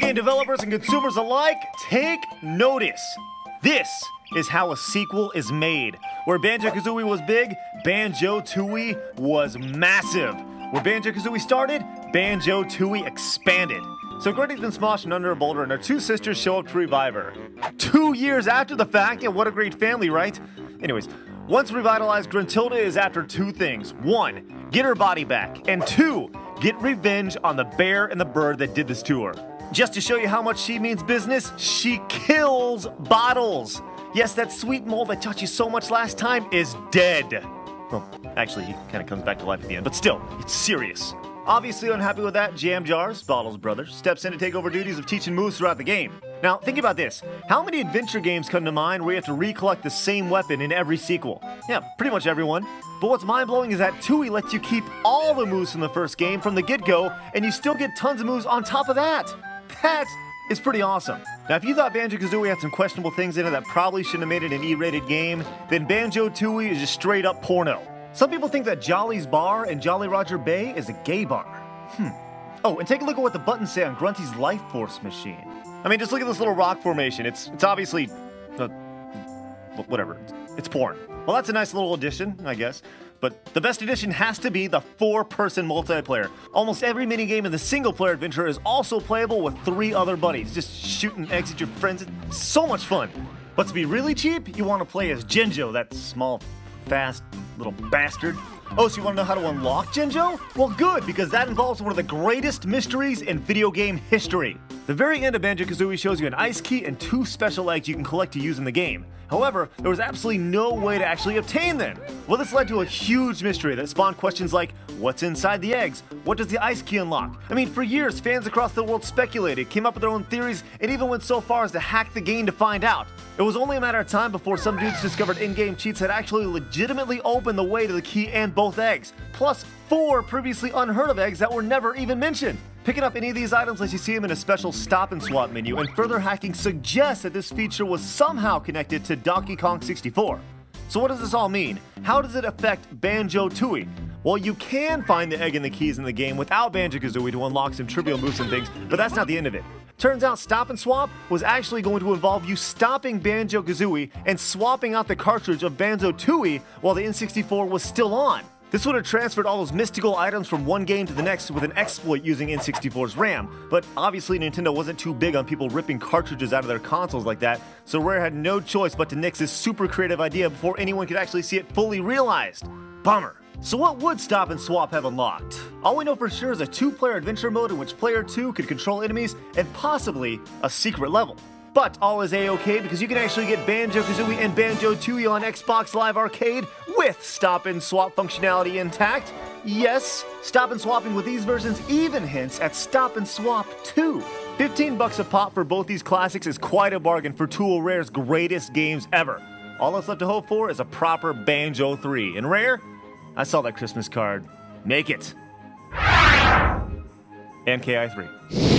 game developers and consumers alike, take notice. This is how a sequel is made. Where Banjo Kazooie was big, Banjo Tooie was massive. Where Banjo Kazooie started, Banjo Tooie expanded. So Granny's been smashing under a boulder and her two sisters show up to revive her. Two years after the fact, and what a great family, right? Anyways, once revitalized, Gruntilda is after two things. One, get her body back, and two, get revenge on the bear and the bird that did this to her. Just to show you how much she means business, she kills bottles. Yes, that sweet mole that taught you so much last time is dead. Well, actually, he kind of comes back to life at the end, but still, it's serious. Obviously unhappy with that, Jamjars, Bottles brother, steps in to take over duties of teaching moves throughout the game. Now, think about this. How many adventure games come to mind where you have to recollect the same weapon in every sequel? Yeah, pretty much everyone. But what's mind-blowing is that Tooie lets you keep all the moves from the first game from the get-go, and you still get tons of moves on top of that. That is pretty awesome. Now, if you thought Banjo-Kazooie had some questionable things in it that probably shouldn't have made it an E-rated game, then Banjo-Tooie is just straight up porno. Some people think that Jolly's Bar and Jolly Roger Bay is a gay bar. Hmm. Oh, and take a look at what the buttons say on Grunty's Life Force machine. I mean, just look at this little rock formation. It's it's obviously, uh, whatever. It's porn. Well, that's a nice little addition, I guess. But the best addition has to be the four-person multiplayer. Almost every minigame in the single-player adventure is also playable with three other buddies. Just shooting eggs at your friends. It's so much fun. But to be really cheap, you want to play as Jinjo, that small, fast little bastard. Oh, so you want to know how to unlock Jinjo? Well, good, because that involves one of the greatest mysteries in video game history. The very end of Banjo-Kazooie shows you an ice key and two special eggs you can collect to use in the game. However, there was absolutely no way to actually obtain them. Well, this led to a huge mystery that spawned questions like, what's inside the eggs? What does the ice key unlock? I mean, for years, fans across the world speculated, came up with their own theories, and even went so far as to hack the game to find out. It was only a matter of time before some dudes discovered in-game cheats had actually legitimately opened the way to the key and both eggs, plus four previously unheard of eggs that were never even mentioned. Picking up any of these items lets you see them in a special stop and swap menu, and further hacking suggests that this feature was somehow connected to Donkey Kong 64. So what does this all mean? How does it affect Banjo-Tooie? Well, you can find the egg and the keys in the game without Banjo-Kazooie to unlock some trivial moves and things, but that's not the end of it. Turns out Stop and Swap was actually going to involve you stopping Banjo-Kazooie and swapping out the cartridge of Banjo-Tooie while the N64 was still on. This would have transferred all those mystical items from one game to the next with an exploit using N64's RAM, but obviously Nintendo wasn't too big on people ripping cartridges out of their consoles like that, so Rare had no choice but to nix this super creative idea before anyone could actually see it fully realized. Bummer. So what would Stop and Swap have unlocked? All we know for sure is a two-player adventure mode in which player 2 could control enemies and possibly a secret level. But all is a-okay because you can actually get Banjo-Kazooie and Banjo-Tooie on Xbox Live Arcade with stop and swap functionality intact. Yes, stop and swapping with these versions even hints at Stop and Swap 2. 15 bucks a pop for both these classics is quite a bargain for two of Rare's greatest games ever. All that's left to hope for is a proper Banjo 3. And Rare, I saw that Christmas card. Make it. And KI3.